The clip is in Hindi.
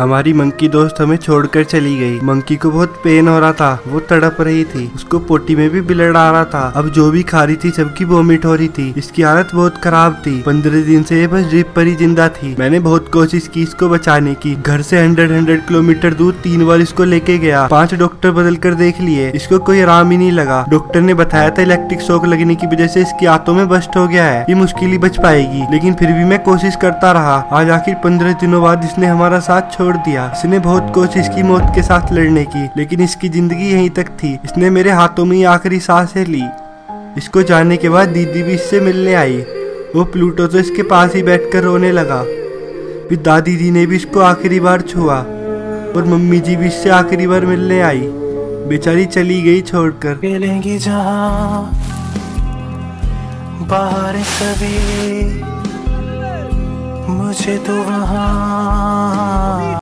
हमारी मंकी दोस्त हमें छोड़कर चली गई। मंकी को बहुत पेन हो रहा था, वो तड़प रही थी। उसको पोटी में भी ब्लड आ रहा था। अब जो भी खा रही थी, सबकी वोमिट हो रही थी। इसकी हालत बहुत खराब थी। पंद्रह दिन से ये बस ड्रिप पर ही ज़िंदा थी। मैंने बहुत कोशिश की इसको बचाने की। घर से हंड्रेड हंड्रेड किलोमीटर दूर तीन बार इसको लेके गया। पाँच डॉक्टर बदल कर देख लिए। इसको कोई आराम ही नहीं लगा। डॉक्टर ने बताया था इलेक्ट्रिक शॉक लगने की वजह से इसकी आंतों में बस्ट हो गया है। ये मुश्किल ही बच पाएगी। लेकिन फिर भी मैं कोशिश करता रहा। आज आखिर पंद्रह दिनों बाद इसने हमारा साथ छोड़ दिया। इसने बहुत कोशिश की मौत के साथ लड़ने की, लेकिन इसकी ज़िंदगी यहीं तक थी। इसने मेरे हाथों में आखिरी साँसें ली इसको जाने के बाद दीदी भी इससे मिलने आई। वो प्लूटो तो इसके पास ही बैठकर रोने लगा। फिर दादी जी ने भी इसको आखिरी बार छुआ और मम्मी जी भी इससे आखिरी बार मिलने आई। बेचारी चली गई छोड़कर। जहाँ बाहर कभी। मुझे तो वहाँ